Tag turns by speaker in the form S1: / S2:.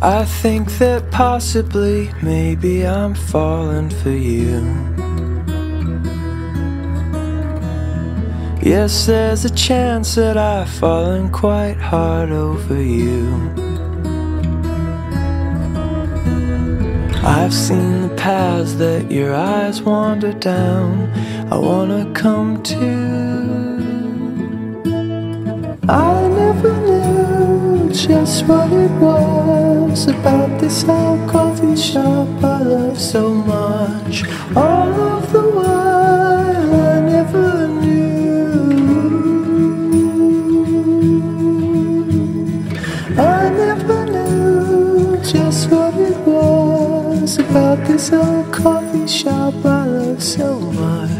S1: I think that possibly, maybe I'm falling for you. Yes, there's a chance that I've fallen quite hard over you. I've seen the paths that your eyes wander down. I wanna come to. I never knew just what it was knows about this old coffee shop I love so much? All of the while I never knew. I never knew just what it was about this old coffee shop I love so much.